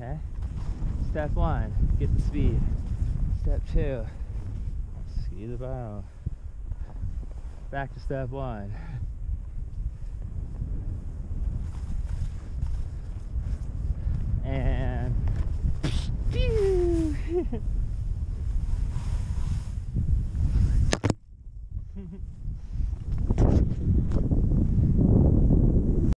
Okay. Step one, get the speed. Step two, ski the bow. Back to step one. And